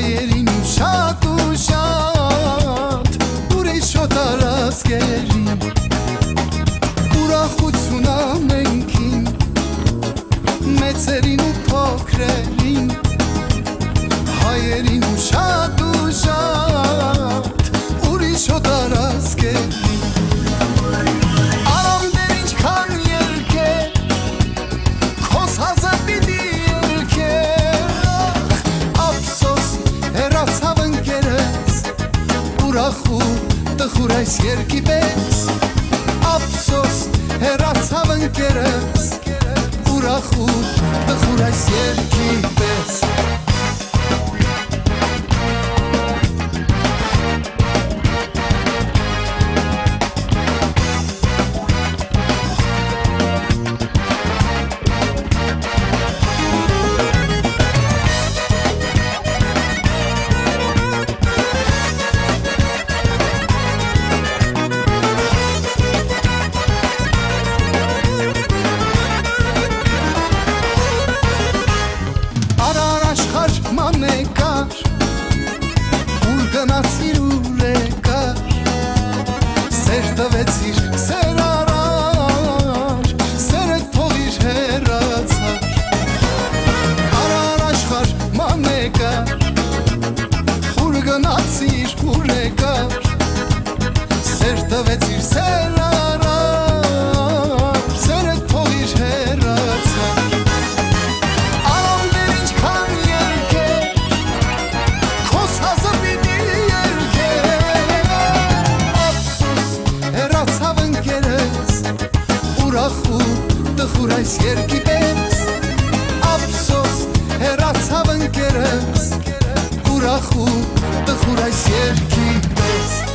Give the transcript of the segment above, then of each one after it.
հայերին ու շատ ու շատ ուրիշ շոտարասկերին ուրախություն ամենքին մեծերի Ախուր այս երկի պես Ապսոս հերացավ ընկերս Ուրախուր տխուր այս երկի պես մեծ իր սերը տխուր այս երկի պես Ապսոս հերացավ ընկերս Ուրախ ու տխուր այս երկի պես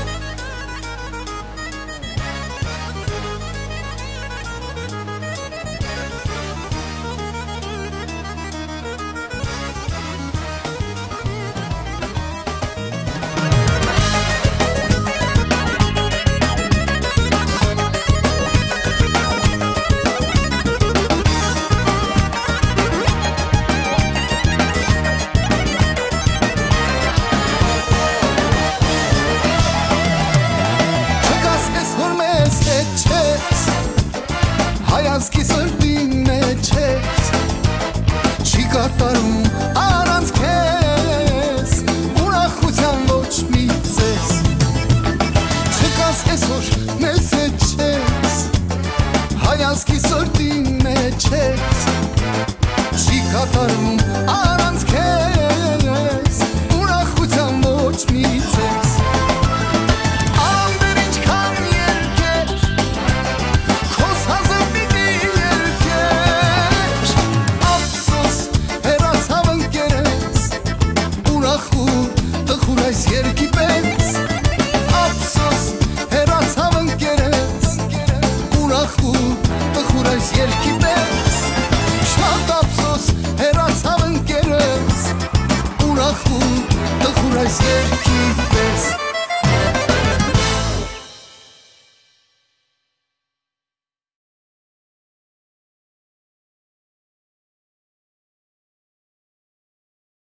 անյանցքի սրտի մեջ է չի կատարվում